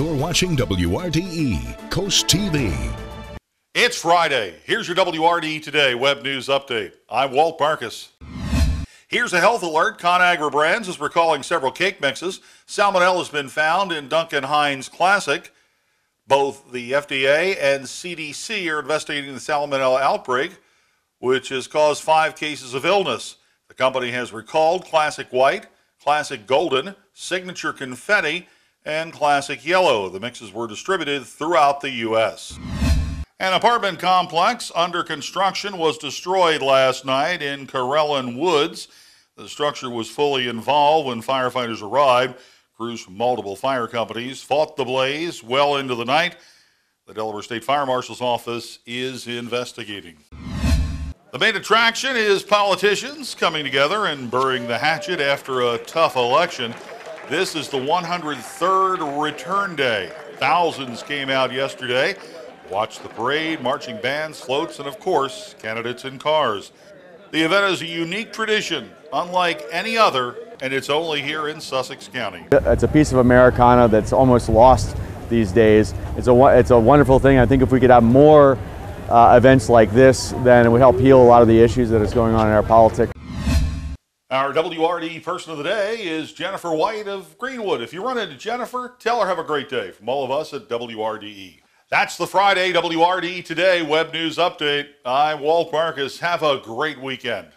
You're watching WRDE Coast TV. It's Friday. Here's your WRDE Today Web News Update. I'm Walt Marcus. Here's a health alert. ConAgra Brands is recalling several cake mixes. Salmonella has been found in Duncan Hines Classic. Both the FDA and CDC are investigating the salmonella outbreak, which has caused five cases of illness. The company has recalled Classic White, Classic Golden, Signature Confetti, and Classic Yellow. The mixes were distributed throughout the U.S. An apartment complex under construction was destroyed last night in Carellon Woods. The structure was fully involved when firefighters arrived. Crews from multiple fire companies fought the blaze well into the night. The Delaware State Fire Marshal's office is investigating. The main attraction is politicians coming together and burying the hatchet after a tough election. This is the 103rd return day. Thousands came out yesterday, watched the parade, marching bands, floats, and of course, candidates in cars. The event is a unique tradition, unlike any other and it's only here in Sussex County. It's a piece of Americana that's almost lost these days. It's a, it's a wonderful thing. I think if we could have more uh, events like this, then it would help heal a lot of the issues that is going on in our politics. Our WRD person of the day is Jennifer White of Greenwood. If you run into Jennifer, tell her have a great day from all of us at WRDE. That's the Friday WRDE Today Web News Update. I'm Walt Marcus. Have a great weekend.